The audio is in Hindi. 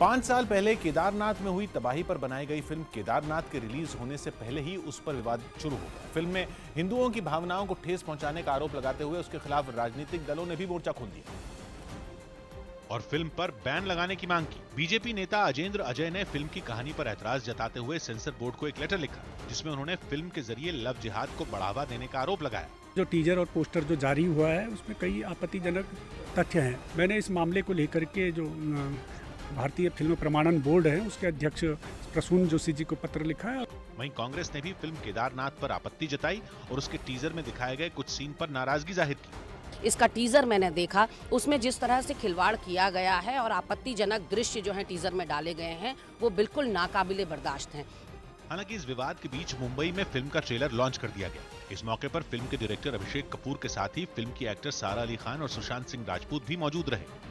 पाँच साल पहले केदारनाथ में हुई तबाही पर बनाई गई फ़िल्म केदारनाथ के रिलीज़ होने से पहले ही उस पर विवाद शुरू हो गया। फ़िल्म में हिंदुओं की भावनाओं को ठेस पहुँचाने का आरोप लगाते हुए उसके खिलाफ राजनीतिक दलों ने भी मोर्चा खोल दिया। और फ़िल्म पर बैन लगाने की मांग की। बीजेपी नेता अजेंद्र अजय ने फ़िल्म की कहानी पर ऐतराज जताते हुए सेंसर बोर्ड को एक लेटर लिखा जिसमें उन्होंने फ़िल्म के ज़रिए लव जिहाद को बढ़ावा देने का आरोप लगाया। जो टीजर और पोस्टर जो जारी हुआ है उसमें कई आपत्तिजनक तथ्य हैं। मैंने इस मामले को लेकर के जो भारतीय फ़िल्म प्रमाणन बोर्ड है उसके अध्यक्ष प्रसून जोशी जी को पत्र लिखा है। वहीं कांग्रेस ने भी फ़िल्म केदारनाथ पर आपत्ति जताई और उसके टीजर में दिखाए गए कुछ सीन पर नाराज़गी ज़ाहिर की। इसका टीजर मैंने देखा उसमें जिस तरह से खिलवाड़ किया गया है और आपत्तिजनक दृश्य जो है टीजर में डाले गए हैं वो बिल्कुल नाकाबिले बर्दाश्त हैं। हालाँकि इस विवाद के बीच मुंबई में फ़िल्म का ट्रेलर लॉन्च कर दिया गया। इस मौके पर फ़िल्म के डायरेक्टर अभिषेक कपूर के साथ ही फ़िल्म की एक्टर सारा अली खान और सुशांत सिंह राजपूत भी मौजूद रहे।